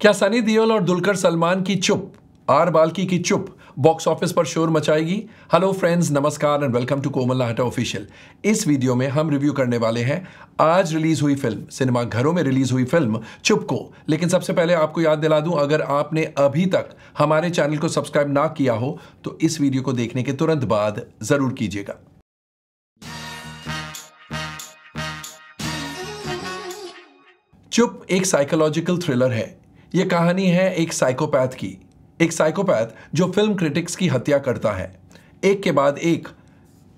क्या सनी देओल और दुलकर सलमान की चुप, आर बाल्की की चुप बॉक्स ऑफ़िस पर शोर मचाएगी? हेलो फ्रेंड्स नमस्कार and welcome to Komal Lahta official इस वीडियो में हम रिव्यू करने वाले हैं, आज रिलीज़ हुई फ़िल्म सिनेमा घरों में रिलीज़ हुई फ़िल्म चुप को। लेकिन सबसे पहले आपको याद दिला दूँ, अगर आपने अभी तक हमारे चैनल को सब्सक्राइब ना किया हो तो इस वीडियो को देखने के तुरंत बाद ज़रूर कीजिएगा। चुप एक साइकोलॉजिकल थ्रिलर है। यह कहानी है एक साइकोपैथ की। एक साइकोपैथ जो फ़िल्म क्रिटिक्स की हत्या करता है। एक के बाद एक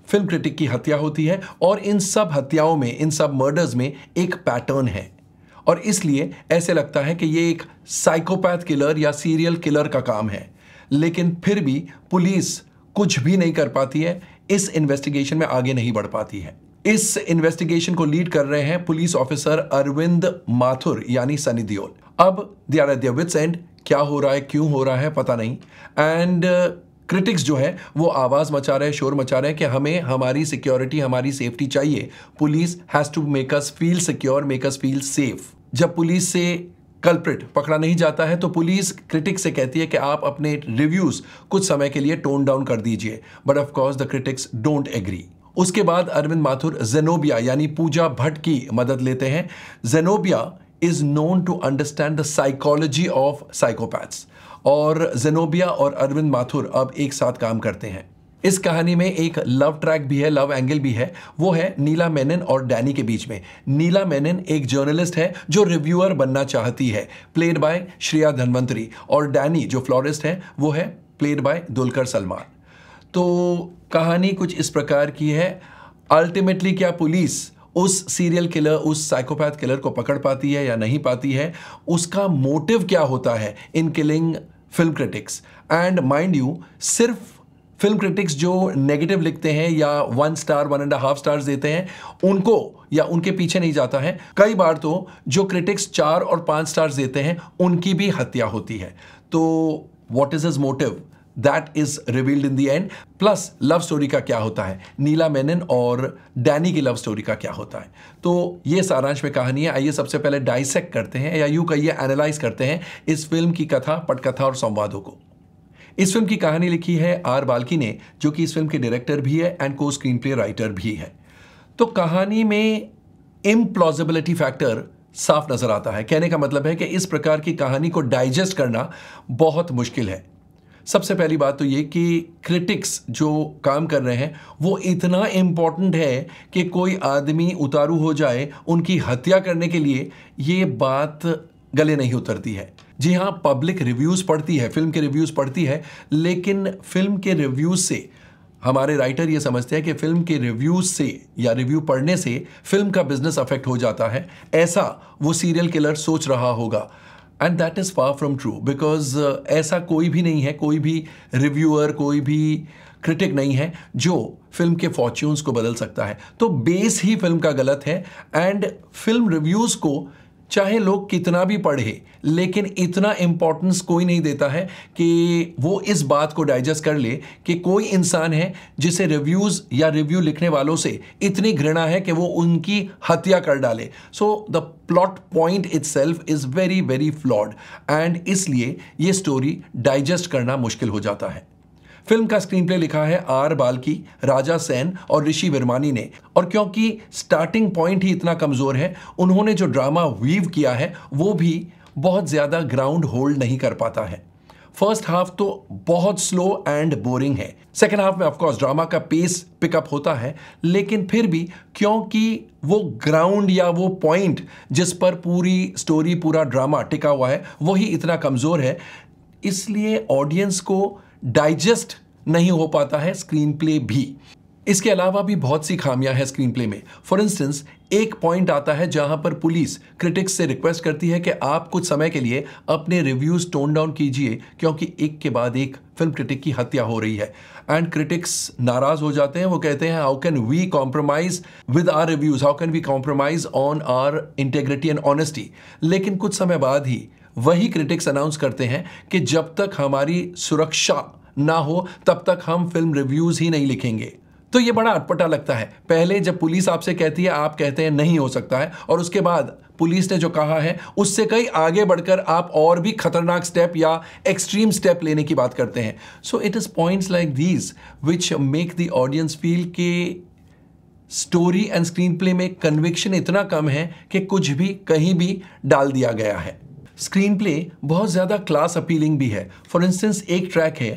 फ़िल्म क्रिटिक की हत्या होती है और इन सब हत्याओं में, इन सब मर्डर्स में एक पैटर्न है। और इसलिए ऐसे लगता है कि ये एक साइकोपैथ किलर या सीरियल किलर का काम है। लेकिन फिर भी पुलिस कुछ भी नहीं कर पाती है। इस इन्वेस्टिगेशन में आगे नहीं बढ़ पाती है। इस इन्वेस्टिगेशन को लीड कर रहे हैं पुलिस ऑफिसर अरविंद माथुर, यानी सनी दियोल। अब they are at wits end क्या हो रहा है? क्यों हो रहा है? पता नहीं. एंड क्रिटिक्स uh, जो है वो आवाज़ मचा रहे हैं शोर मचा रहे हैं कि हमें हमारी सिक्योरिटी हमारी सेफ्टी चाहिए. Police has to make us feel secure make us feel safe जब पुलिस से कल्प्रिट पकड़ा नहीं जाता है तो पुलिस क्रिटिक्स से कहती है कि आप अपने रिव्यूज़ कुछ समय के लिए टोन डाउन कर दीजिए. But of course the critics don't agree उसके बाद अरविंद माथुर जेनोबिया यानी पूजा भट्ट की मदद लेते हैं. Zenobia is known to understand the psychology of psychopaths और जेनोबिया और अरविंद माथुर अब एक साथ काम करते हैं। इस कहानी में एक लव ट्रैक भी है लव एंगल भी है। वो है नीला मेनन और डैनी के बीच में। नीला मेनन एक जर्नलिस्ट है जो रिव्यूअर बनना चाहती है। Played by Shreya Dhanwanthary. और डैनी जो फ्लोरिस्ट है, वो है प्लेड बाय दुलकर सलमान। तो कहानी कुछ इस प्रकार की है। अल्टीमेटली क्या पुलिस उस सीरियल किलर उस साइकोपैथ किलर को पकड़ पाती है या नहीं पाती है? उसका मोटिव क्या होता है इन killing film critics and mind you सिर्फ़ फ़िल्म क्रिटिक्स जो नेगेटिव लिखते हैं या one star one and half stars देते हैं, उनको या उनके पीछे नहीं जाता है। कई बार तो जो क्रिटिक्स चार और पाँच स्टार्स देते हैं, उनकी भी हत्या होती है। तो what is is motive that is revealed in the end plus love story का क्या होता है? नीला मेनन और डैनी की लव स्टोरी का क्या होता है? तो ये सारांश में कहानी है। आइए सबसे पहले डाइसेक्ट करते हैं या यूँ कहिए एनालाइज करते हैं इस फ़िल्म की कथा, पटकथा और संवादों को। इस फ़िल्म की कहानी लिखी है आर बाल्की ने, जो कि इस फ़िल्म के डायरेक्टर भी है एंड को स्क्रीन प्ले राइटर भी है। तो कहानी में इम्प्लॉजिबिलिटी फैक्टर साफ़ नज़र आता है। कहने का मतलब है कि इस प्रकार की कहानी को डाइजेस्ट करना बहुत मुश्किल है। सबसे पहली बात तो ये कि क्रिटिक्स जो काम कर रहे हैं, वो इतना इंपॉर्टेंट है कि कोई आदमी उतारू हो जाए, उनकी हत्या करने के लिए ये बात गले नहीं उतरती है। जी हाँ पब्लिक रिव्यूज़ पढ़ती है फ़िल्म के रिव्यूज़ पढ़ती है, लेकिन फ़िल्म के रिव्यूज़ से, हमारे राइटर ये समझते हैं कि फ़िल्म के रिव्यूज़ से या रिव्यू पढ़ने से फ़िल्म का बिज़नेस अफेक्ट हो जाता है। ऐसा वो सीरियल किलर सोच रहा होगा। And that is far from true because ऐसा कोई भी नहीं है, कोई भी रिव्यूअर कोई भी क्रिटिक नहीं है जो फ़िल्म के फॉर्च्यून्स को बदल सकता है। तो बेस ही फ़िल्म का गलत है एंड फ़िल्म रिव्यूज़ को चाहे लोग कितना भी पढ़े, लेकिन इतना इम्पोर्टेंस कोई नहीं देता है कि वो इस बात को डाइजेस्ट कर ले कि कोई इंसान है जिसे रिव्यूज़ या रिव्यू लिखने वालों से इतनी घृणा है कि वो उनकी हत्या कर डाले। So the plot point itself is very very flawed and इसलिए ये स्टोरी डाइजेस्ट करना मुश्किल हो जाता है। फ़िल्म का स्क्रीन प्ले लिखा है आर बाल्की, राजा सेन और ऋषि विरमानी ने। और क्योंकि स्टार्टिंग पॉइंट ही इतना कमज़ोर है, उन्होंने जो ड्रामा वीव किया है, वो भी बहुत ज़्यादा ग्राउंड होल्ड नहीं कर पाता है। फ़र्स्ट हाफ़ तो बहुत स्लो एंड बोरिंग है। सेकेंड हाफ़ में ऑफकोर्स ड्रामा का पेस पिकअप होता है, लेकिन फिर भी क्योंकि वो ग्राउंड या वो पॉइंट जिस पर पूरी स्टोरी पूरा ड्रामा टिका हुआ है, वही इतना कमज़ोर है। इसलिए ऑडियंस को डाइजेस्ट नहीं हो पाता है स्क्रीन प्ले भी। इसके अलावा भी बहुत सी खामियाँ हैं स्क्रीन प्ले में। फॉर इंस्टेंस एक पॉइंट आता है जहाँ पर पुलिस क्रिटिक्स से रिक्वेस्ट करती है कि आप कुछ समय के लिए अपने रिव्यूज़ टोन डाउन कीजिए, क्योंकि एक के बाद एक फ़िल्म क्रिटिक की हत्या हो रही है। एंड क्रिटिक्स नाराज़ हो जाते हैं, वो कहते हैं how can we compromise with our reviews how can we compromise on our integrity and honesty लेकिन कुछ समय बाद ही वही क्रिटिक्स अनाउंस करते हैं कि जब तक हमारी सुरक्षा ना हो, तब तक हम फ़िल्म रिव्यूज़ ही नहीं लिखेंगे। तो ये बड़ा अटपटा लगता है। पहले जब पुलिस आपसे कहती है, आप कहते हैं, नहीं हो सकता है, और उसके बाद पुलिस ने जो कहा है, उससे कई आगे बढ़कर आप और भी खतरनाक स्टेप या एक्सट्रीम स्टेप लेने की बात करते हैं। So it is points like these which make the audience feel के स्टोरी एंड स्क्रीन प्ले में कन्विक्शन इतना कम है कि कुछ भी, कहीं भी डाल दिया गया है। स्क्रीन प्ले बहुत ज़्यादा क्लास अपीलिंग भी है। फॉर इंस्टेंस एक ट्रैक है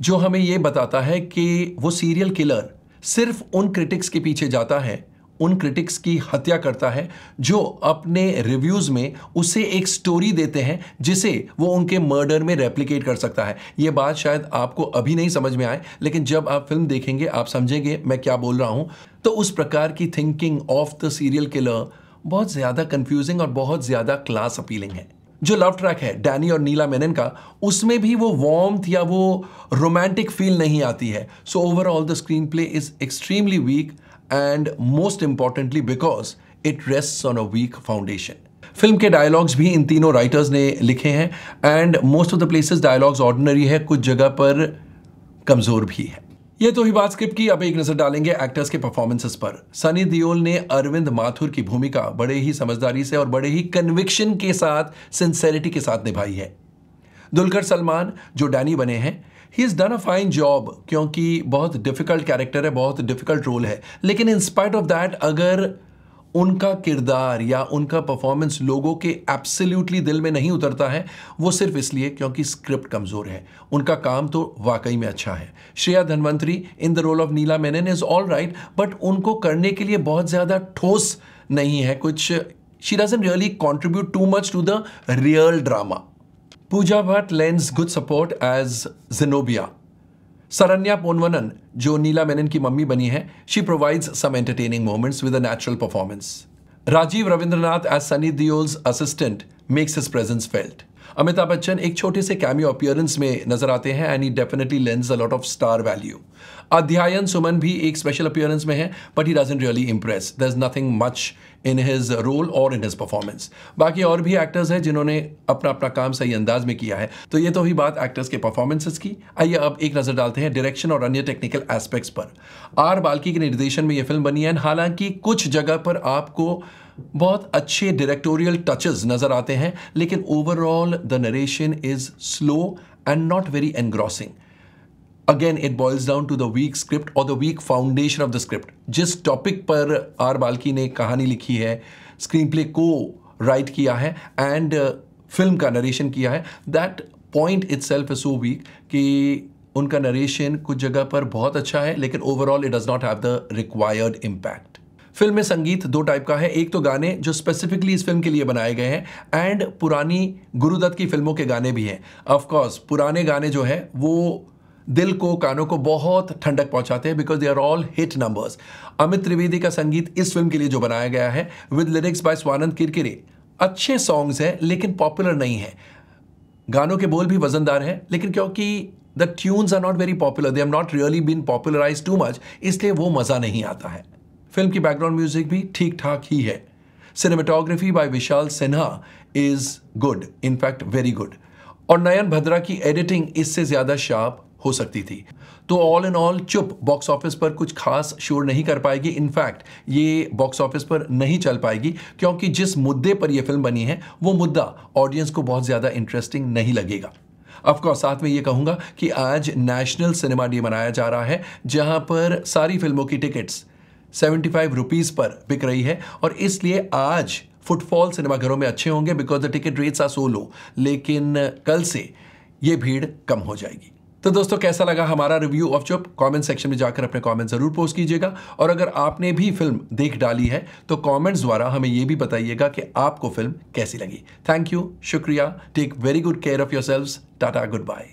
जो हमें यह बताता है कि वो सीरियल किलर सिर्फ़ उन क्रिटिक्स के पीछे जाता है, उन क्रिटिक्स की हत्या करता है, जो अपने रिव्यूज़ में उसे एक स्टोरी देते हैं, जिसे वो उनके मर्डर में रेप्लिकेट कर सकता है। ये बात शायद आपको अभी नहीं समझ में आए, लेकिन जब आप फ़िल्म देखेंगे, आप समझेंगे मैं क्या बोल रहा हूँ। तो उस प्रकार की thinking of the serial killer बहुत ज़्यादा कंफ्यूजिंग और बहुत ज़्यादा क्लास अपीलिंग है। जो लव ट्रैक है डैनी और नीला मेनन का, उसमें भी वो वॉर्म या वो रोमांटिक फील नहीं आती है। So overall the screenplay is extremely weak and most importantly because it rest on a weak foundation film के डायलॉग्स भी इन तीनों राइटर्स ने लिखे हैं and most of the places dialogues ordinary है, कुछ जगह पर कमज़ोर भी है। ये तो ही बात स्क्रिप्ट की। अब एक नज़र डालेंगे एक्टर्स के परफॉर्मेंसेस पर। सनी दियोल ने अरविंद माथुर की भूमिका बड़े ही समझदारी से और बड़े ही कन्विक्शन के साथ सिंसेरिटी के साथ निभाई है। दुलकर सलमान, जो डैनी बने हैं he is done a fine job क्योंकि बहुत डिफ़िकल्ट कैरेक्टर है, बहुत डिफ़िकल्ट रोल है। लेकिन इन स्पाइट ऑफ़ दैट अगर उनका किरदार या उनका परफॉर्मेंस लोगों के एब्सोल्युटली दिल में नहीं उतरता है, वो सिर्फ़ इसलिए क्योंकि स्क्रिप्ट कमज़ोर है। उनका काम तो वाकई में अच्छा है। Shreya Dhanwanthary in the role of Neela Menon is all right but उनको करने के लिए बहुत ज़्यादा ठोस नहीं है। कुछ she doesn't really contribute too much to the real drama Pooja Bhatt lends good support as Zenobia Saranya Ponvannan जो नीला मेनन की मम्मी बनी है she provides some entertaining moments with a natural performance Rajeev Ravindranathan as Sunny Deol's assistant makes his presence felt Amitabh Bachchan एक छोटे से cameo appearance में नज़र आते हैं and he definitely lends a lot of star value Adhyayan Suman भी एक special appearance में है but he doesn't really impress there is nothing much in his role और इन हिज परफॉर्मेंस बाकी और भी एक्टर्स हैं जिन्होंने अपना अपना काम सही अंदाज में किया है। तो ये तो ही बात एक्टर्स के परफॉर्मेंसेस की। आइए अब एक नज़र डालते हैं डायरेक्शन और अन्य टेक्निकल एस्पेक्ट्स पर। आर बाल्की के निर्देशन में यह फ़िल्म बनी है हालाँकि कुछ जगह पर आपको बहुत अच्छे डायरेक्टोरियल टचेस नज़र आते हैं लेकिन overall the narration is slow and not very engrossing again it boils down to the weak script और the weak foundation of the script जिस टॉपिक पर आर बाल्की ने कहानी लिखी है स्क्रीन प्ले को राइट किया है एंड फ़िल्म uh, का नरेशन किया है that point itself so weak कि उनका नरेशन कुछ जगह पर बहुत अच्छा है लेकिन overall it does not have the required impact film में संगीत दो टाइप का है। एक तो गाने जो स्पेसिफिकली इस फ़िल्म के लिए बनाए गए हैं एंड पुरानी गुरुदत्त की फ़िल्मों के गाने भी हैं। ऑफकोर्स पुराने गाने जो है, वो दिल को, कानों को बहुत ठंडक पहुंचाते हैं because they are all hit numbers Amit Trivedi का संगीत इस फ़िल्म के लिए जो बनाया गया है with lyrics by Swanand Kirkire. अच्छे सॉन्ग्स हैं, लेकिन पॉपुलर नहीं है। गानों के बोल भी वजनदार हैं, लेकिन क्योंकि the tunes are not very popular they have not really been popularise too much इसलिए वो मज़ा नहीं आता है। फ़िल्म की बैकग्राउंड म्यूज़िक भी ठीक ठाक ही है cinematography by Vishal Sinha is good in fact very good और नयन भद्रा की एडिटिंग इससे ज़्यादा शार्प हो सकती थी तो all in all Chup box office पर कुछ खास शोर नहीं कर पाएगी इनफैक्ट ये बॉक्स ऑफ़िस पर नहीं चल पाएगी क्योंकि जिस मुद्दे पर यह फ़िल्म बनी है वो मुद्दा ऑडियंस को बहुत ज़्यादा इंटरेस्टिंग नहीं लगेगा अफकोर्स साथ में ये कहूँगा कि आज नेशनल सिनेमा डे मनाया जा रहा है जहाँ पर सारी फ़िल्मों की टिकट्स सेवेंटी फाइव रुपीज़ पर बिक रही है और इसलिए आज फुटफॉल सिनेमाघरों में अच्छे होंगे because the ticket rates are so low लेकिन, कल से ये भीड़ कम हो जाएगी। तो दोस्तों, कैसा लगा हमारा review of Chup comment section में जाकर अपने कमेंट ज़रूर पोस्ट कीजिएगा। और अगर आपने भी फ़िल्म देख डाली है तो कमेंट्स द्वारा हमें यह भी बताइएगा कि आपको फ़िल्म कैसी लगी। थैंक यू शुक्रिया। Take very good care of yourselves tata goodbye